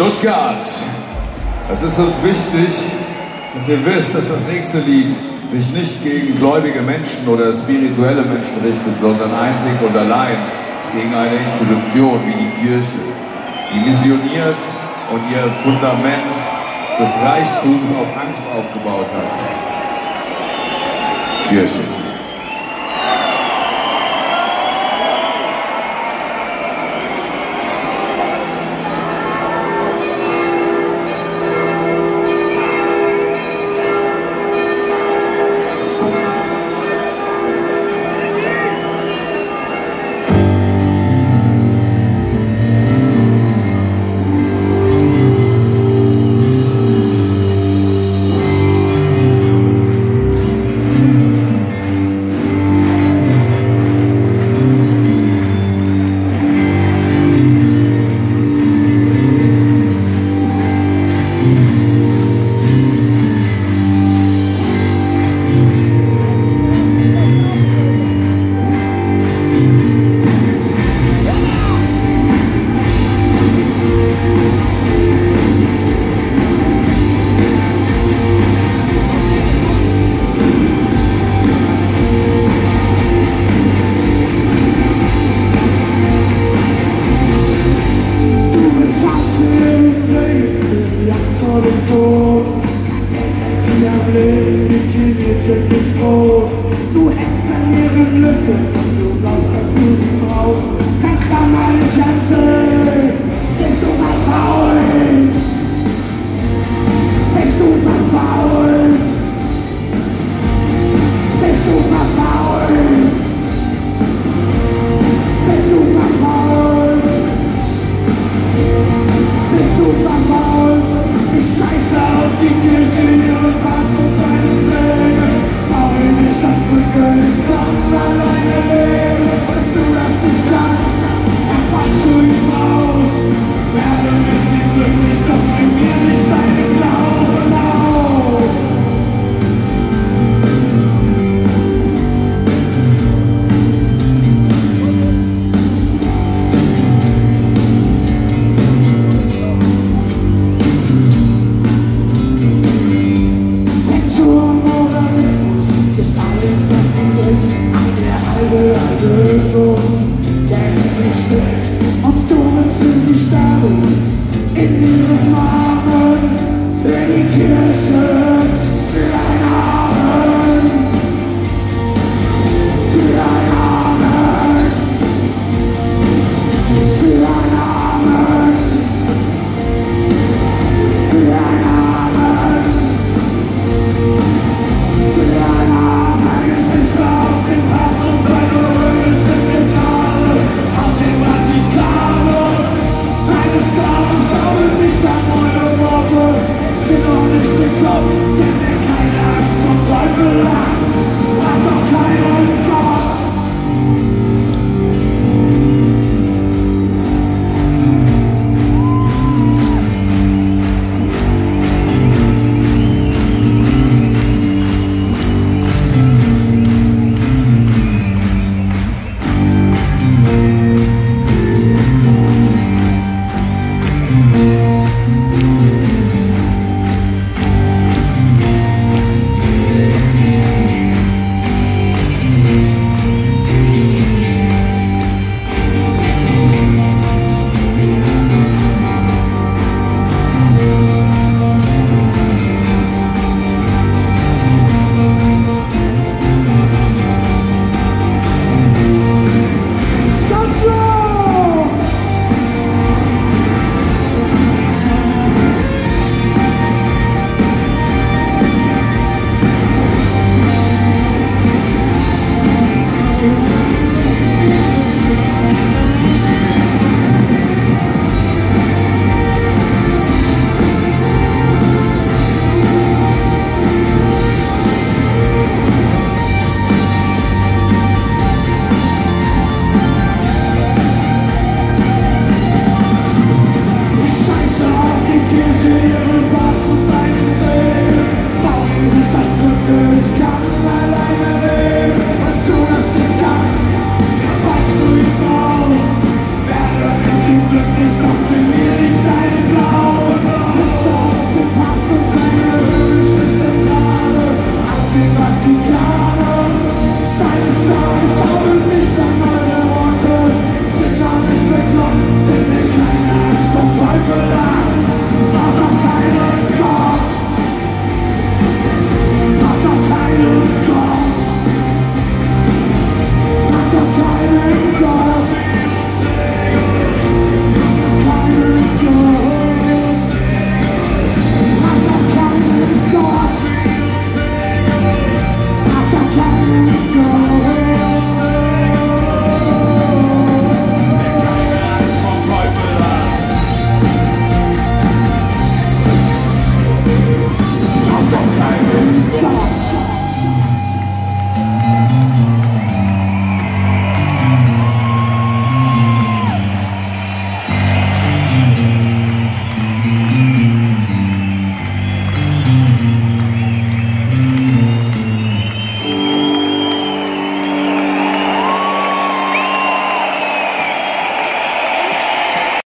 Stuttgart. Es ist uns wichtig, dass ihr wisst, dass das nächste Lied sich nicht gegen gläubige Menschen oder spirituelle Menschen richtet, sondern einzig und allein gegen eine Institution wie die Kirche, die missioniert und ihr Fundament des Reichtums auf Angst aufgebaut hat. Kirche. I'm Beautiful. from Diamond Street